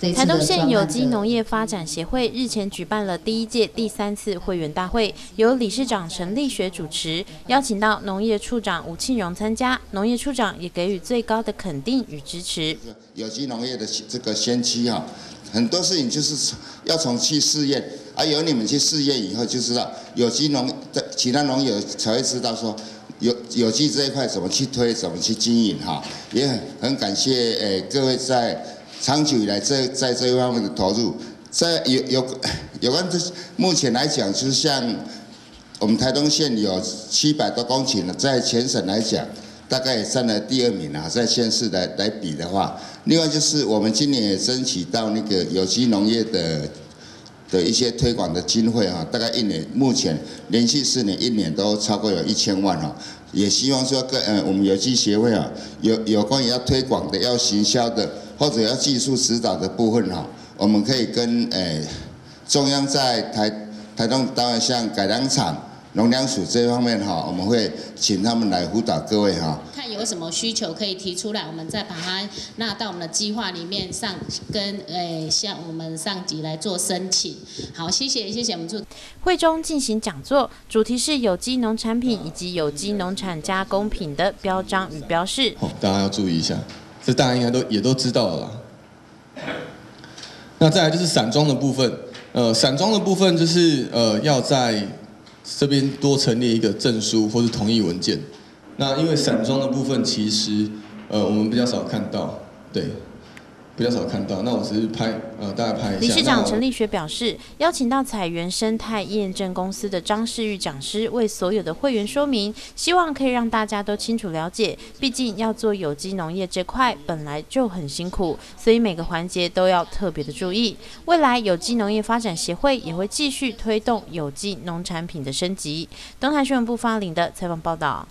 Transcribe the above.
台东县有机农业发展协会日前举办了第一届第三次会员大会，由理事长陈立学主持，邀请到农业处长吴庆荣参加，农业处长也给予最高的肯定与支持。有机农业的这个先驱哈，很多事情就是要从去试验，而由你们去试验以后，就知道有机农的其他农友才会知道说。有有机这一块怎么去推，怎么去经营哈，也很很感谢诶各位在长久以来在在这一方面的投入，在有有有关这目前来讲，就是像我们台东县有七百多公顷了，在全省来讲，大概占了第二名啊，在县市来来比的话，另外就是我们今年也争取到那个有机农业的。的一些推广的经费啊，大概一年目前连续四年一年都超过有一千万啊，也希望说各呃我们有机协会啊，有有关于要推广的、要行销的或者要技术指导的部分哈，我们可以跟诶中央在台台东当然像改良厂。农粮署这方面哈，我们会请他们来辅导各位哈。看有什么需求可以提出来，我们再把它纳到我们的计划里面上，跟诶向我们上级来做申请。好，谢谢谢谢我们助。会中进行讲座，主题是有机农产品以及有机农产加工品的标章与标示。好，大家要注意一下，这大家应该都也都知道了。那再来就是散装的部分，呃，散装的部分就是呃要在。这边多成立一个证书或是同意文件，那因为散装的部分其实，呃，我们比较少看到，对。比较少看到，那我只是拍，呃，大概拍一下。理事长陈立学表示，邀请到彩源生态验证公司的张世玉讲师为所有的会员说明，希望可以让大家都清楚了解。毕竟要做有机农业这块本来就很辛苦，所以每个环节都要特别的注意。未来有机农业发展协会也会继续推动有机农产品的升级。东海新闻部发领的采访报道。